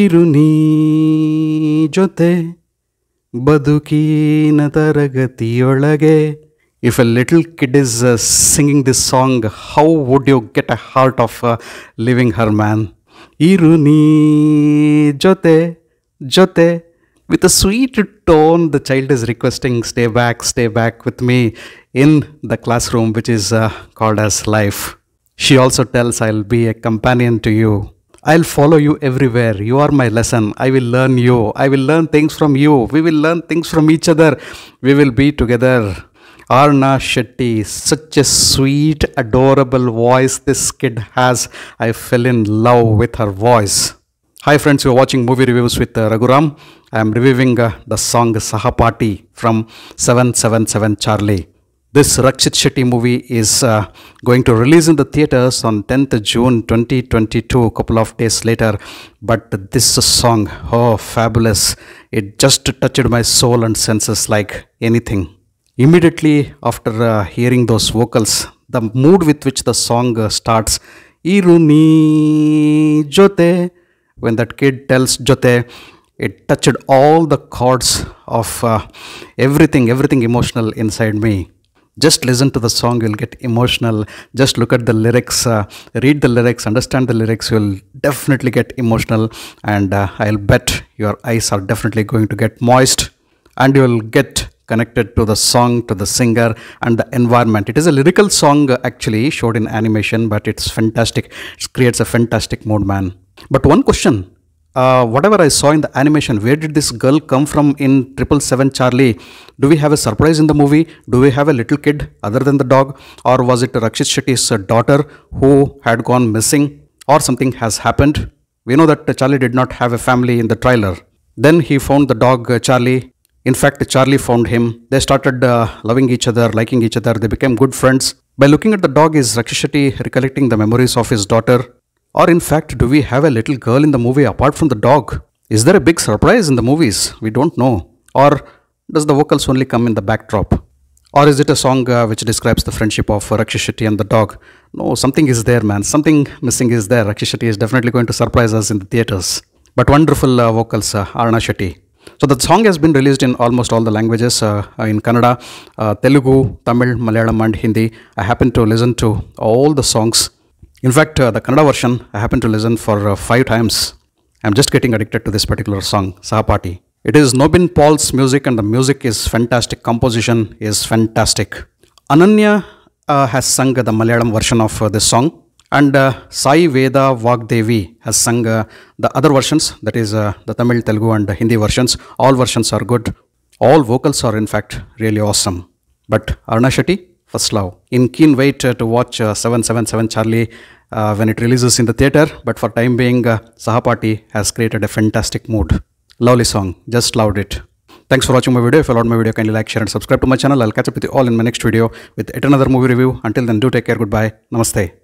ಇರು ನೀ ಜೊತೆ ಬದುಕಿನ ತರಗತಿಯೊಳಗೆ if A little kid is singing this song how would you get a heart of living Har man ಇರು ನೀ ಜೊತೆ ಜೊತೆ with a sweet tone the child is requesting stay back stay back with me in the classroom which is uh, called as life she also tells i'll be a companion to you i'll follow you everywhere you are my lesson i will learn you i will learn things from you we will learn things from each other we will be together Aarna Shetty, such a sweet, adorable voice this kid has. I fell in love with her voice. Hi friends, you're watching movie reviews with uh, Raghuram. I am reviewing uh, the song Sahapaati from 777 Charlie. This Rakshit Shetty movie is uh, going to release in the theaters on 10th June 2022, a couple of days later. But this song, oh, fabulous! It just touched my soul and senses like anything. Immediately after uh, hearing those vocals, the mood with which the song uh, starts, "Iru nee jote," when that kid tells jote, it touched all the chords of uh, everything, everything emotional inside me. Just listen to the song, you'll get emotional. Just look at the lyrics, uh, read the lyrics, understand the lyrics, you'll definitely get emotional. And uh, I'll bet your eyes are definitely going to get moist and you'll get connected to the song, to the singer, and the environment. It is a lyrical song actually, showed in animation, but it's fantastic. It creates a fantastic mood, man. But one question uh, whatever I saw in the animation, where did this girl come from in Triple Seven Charlie? Do we have a surprise in the movie? Do we have a little kid other than the dog? Or was it Rakshit Shetty's uh, daughter who had gone missing? Or something has happened? We know that Charlie did not have a family in the trailer. Then he found the dog uh, Charlie. In fact, Charlie found him. They started uh, loving each other, liking each other. They became good friends. By looking at the dog, is Rakshit Shetty recollecting the memories of his daughter? Or, in fact, do we have a little girl in the movie apart from the dog? Is there a big surprise in the movies? We don't know. Or does the vocals only come in the backdrop? Or is it a song uh, which describes the friendship of uh, and the dog? No, something is there, man. Something missing is there. Rakshit is definitely going to surprise us in the theaters. But wonderful uh, vocals, uh, Aarna Shetty. So the song has been released in almost all the languages uh, in Kannada, uh, Telugu, Tamil, Malayalam, and Hindi. I happen to listen to all the songs. In fact, uh, the Kannada version I happen to listen for uh, five times. I'm just getting addicted to this particular song, Sahapaati. It is Nobin Paul's music, and the music is fantastic. Composition is fantastic. Ananya uh, has sung the Malayalam version of uh, this song, and uh, Sai Veda Vagdevi has sung uh, the other versions, that is the Tamil, Telugu, and Hindi versions. All versions are good. All vocals are, in fact, really awesome. But Aarna Shetty, first love. In keen wait uh, to watch uh, 777 Charlie uh, when it releases in the theater, but for time being, uh, Sahapaati has created a fantastic mood. Lovely song, just loved it. Thanks for watching my video. If you loved my video, kindly like, share, and subscribe to my channel. I'll catch up with you all in my next video with yet another movie review. Until then, do take care. Goodbye. Namaste.